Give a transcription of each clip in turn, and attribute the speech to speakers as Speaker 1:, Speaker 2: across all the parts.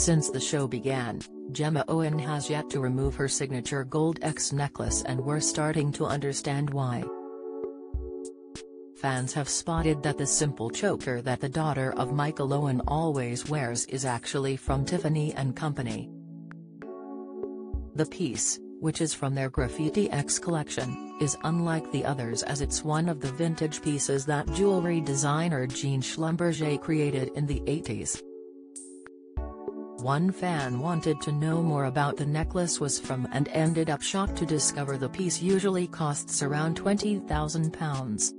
Speaker 1: Since the show began, Gemma Owen has yet to remove her signature gold X necklace and we're starting to understand why. Fans have spotted that the simple choker that the daughter of Michael Owen always wears is actually from Tiffany & Company. The piece, which is from their Graffiti X collection, is unlike the others as it's one of the vintage pieces that jewelry designer Jean Schlumberger created in the 80s. One fan wanted to know more about the necklace was from and ended up shocked to discover the piece usually costs around £20,000.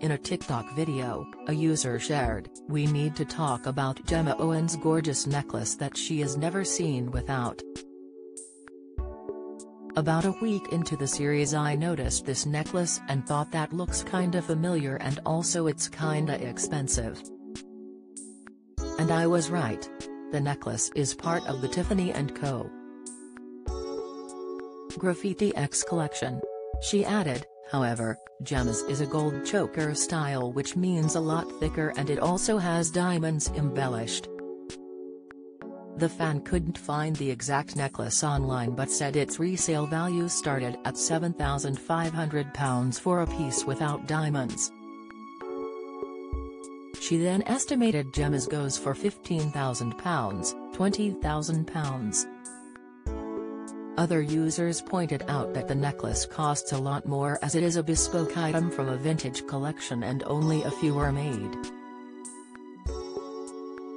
Speaker 1: In a TikTok video, a user shared, We need to talk about Gemma Owen's gorgeous necklace that she is never seen without. About a week into the series I noticed this necklace and thought that looks kinda familiar and also it's kinda expensive. And I was right. The necklace is part of the Tiffany & Co. Graffiti X collection. She added, however, Gemma's is a gold choker style which means a lot thicker and it also has diamonds embellished. The fan couldn't find the exact necklace online but said its resale value started at £7,500 for a piece without diamonds. She then estimated Gemma's goes for £15,000, £20,000. Other users pointed out that the necklace costs a lot more as it is a bespoke item from a vintage collection and only a few are made.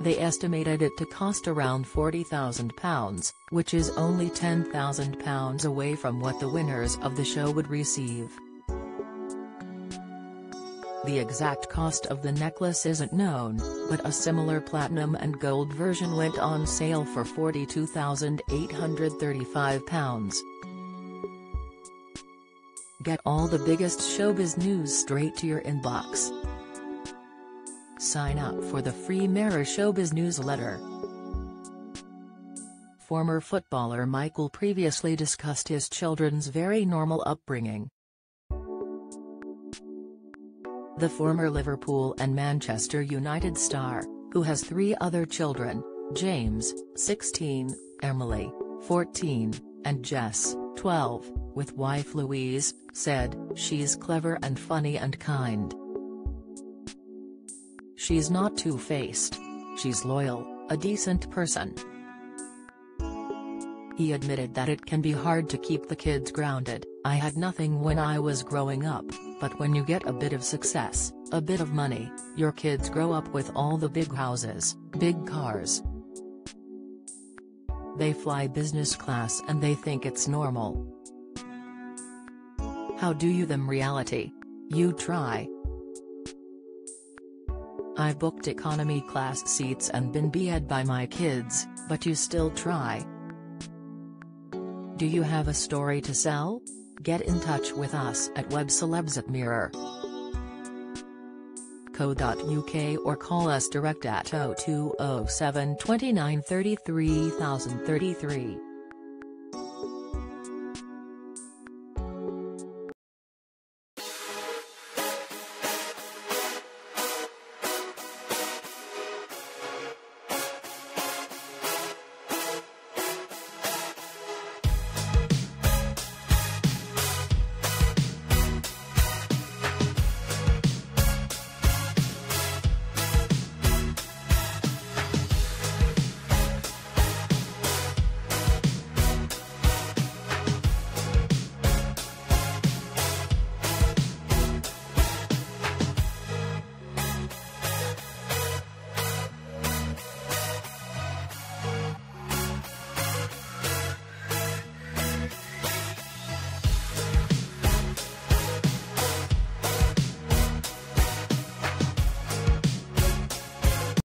Speaker 1: They estimated it to cost around £40,000, which is only £10,000 away from what the winners of the show would receive. The exact cost of the necklace isn't known, but a similar platinum and gold version went on sale for £42,835. Get all the biggest showbiz news straight to your inbox. Sign up for the free Mirror Showbiz newsletter. Former footballer Michael previously discussed his children's very normal upbringing. The former Liverpool and Manchester United star, who has three other children, James, 16, Emily, 14, and Jess, 12, with wife Louise, said, she's clever and funny and kind. She's not two-faced. She's loyal, a decent person. He admitted that it can be hard to keep the kids grounded, I had nothing when I was growing up, but when you get a bit of success, a bit of money, your kids grow up with all the big houses, big cars. They fly business class and they think it's normal. How do you them reality? You try. I've booked economy class seats and been beed by my kids, but you still try. Do you have a story to sell? Get in touch with us at webcelebs at mirror. Co.uk or call us direct at 0207 29 33 033.